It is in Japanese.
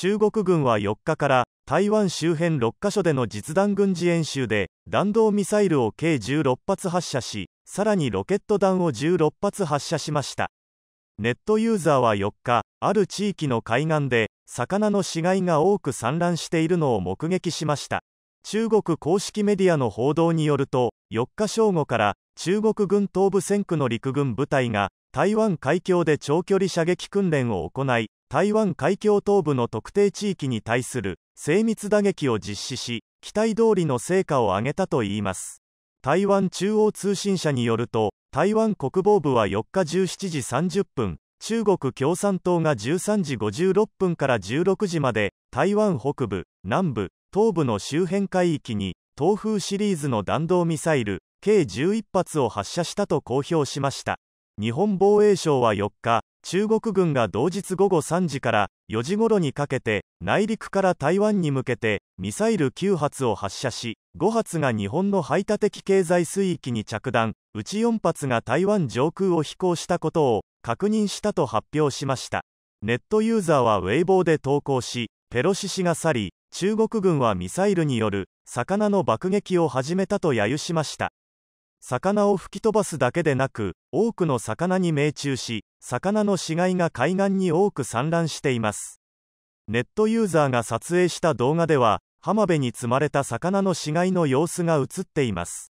中国軍は4日から台湾周辺6カ所での実弾軍事演習で弾道ミサイルを計16発発射しさらにロケット弾を16発発射しました。ネットユーザーは4日ある地域の海岸で魚の死骸が多く散乱しているのを目撃しました。中国公式メディアの報道によると4日正午から中国軍東部戦区の陸軍部隊が台湾海峡で長距離射撃訓練を行い台湾海峡東部の特定地域に対する精密打撃を実施し期待通りの成果を上げたといいます。台湾中央通信社によると台湾国防部は4日17時30分中国共産党が13時56分から16時まで台湾北部南部東部の周辺海域に東風シリーズの弾道ミサイル計11発を発射したと公表しました。日本防衛省は4日中国軍が同日午後3時から4時頃にかけて内陸から台湾に向けてミサイル9発を発射し5発が日本の排他的経済水域に着弾うち4発が台湾上空を飛行したことを確認したと発表しました。ネットユーザーはウェイボーで投稿しペロシ氏が去り中国軍はミサイルによる魚の爆撃を始めたと揶揄しました。魚を吹き飛ばすだけでなく多くの魚に命中し魚の死骸が海岸に多く散乱しています。ネットユーザーが撮影した動画では浜辺に積まれた魚の死骸の様子が映っています。